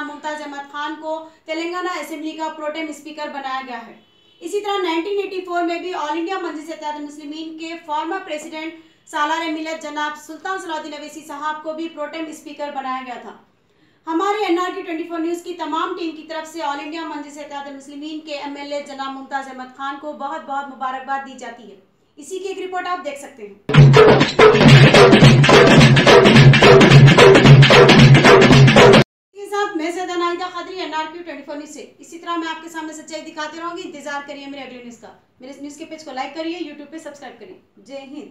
मुमताज़ अहमद खान को तेलंगाना असेंबली का pro tem speaker बनाया गया इसी तरह 1984 में भी ऑल इंडिया मजलिस मुस्लिमीन के फॉर्मर प्रेसिडेंट सालार मिलत जनाब सुल्तान सलाउद्दीन अवैसी साहब को भी प्रोटेम स्पीकर बनाया गया था। हमारे एनआरके 24 न्यूज़ की तमाम टीम की तरफ़ से ऑल इंडिया मजलिस मुस्लिमीन के एमएलए जनाब मुमताज़ अहमद खान को बहुत बहुत मुबारकबाद दी जाती है। इसी की एक रिपोर्ट आप देख सकते हैं। मैं सैदा नाहिदा खदरी एनआरके 24 न्यूज़ से। इसी तरह मैं आपके सामने सच्चाई दिखाती रहूँगी। इंतज़ार करिए मेरे अगले न्यूज़ का। मेरे न्यूज़ के पेज को लाइक करिए यूट्यूब पे सब्सक्राइब करिए। जय हिंद।